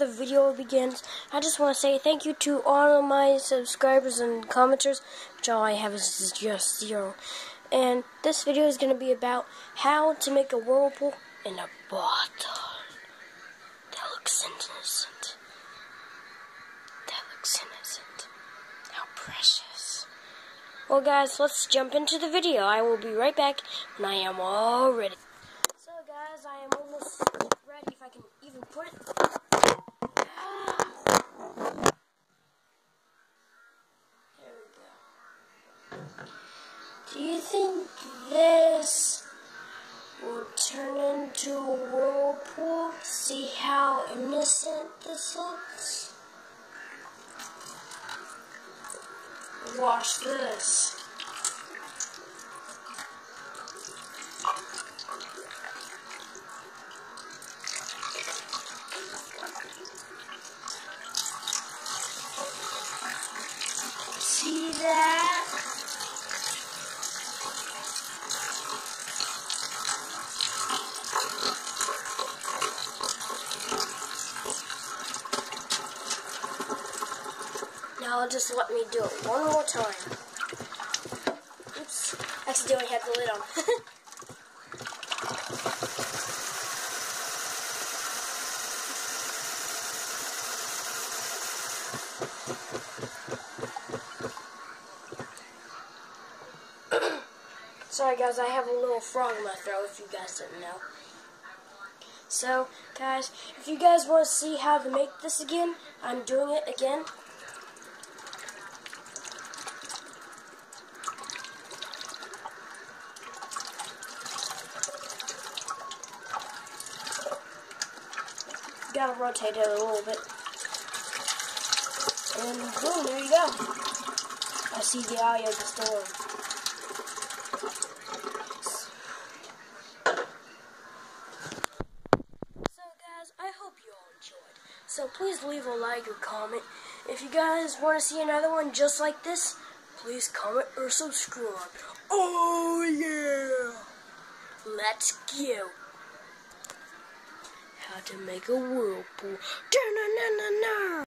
the video begins, I just want to say thank you to all of my subscribers and commenters, which all I have is just zero. And this video is going to be about how to make a whirlpool in a bottle. That looks innocent. That looks innocent. How precious. Well, guys, let's jump into the video. I will be right back when I am all ready. So, guys, I am almost ready if I Do you think this will turn into a whirlpool? See how innocent this looks? Watch this. See that? Now just let me do it one more time. Oops, accidentally had the lid on. Sorry guys, I have a little frog in my throat if you guys didn't know. So, guys, if you guys want to see how to make this again, I'm doing it again. I gotta rotate it a little bit. And boom, there you go. I see the eye of the storm. So guys, I hope you all enjoyed. So please leave a like or comment. If you guys want to see another one just like this, please comment or subscribe. Oh yeah! Let's go! To make a whirlpool. Da -na -na -na -na.